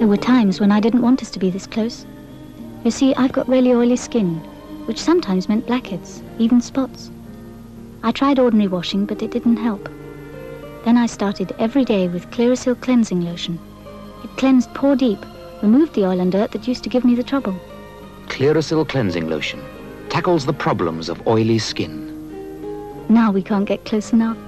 There were times when I didn't want us to be this close. You see, I've got really oily skin, which sometimes meant blackheads, even spots. I tried ordinary washing, but it didn't help. Then I started every day with Clearasil cleansing lotion. It cleansed pore deep, removed the oil and dirt that used to give me the trouble. Clearasil cleansing lotion tackles the problems of oily skin. Now we can't get close enough.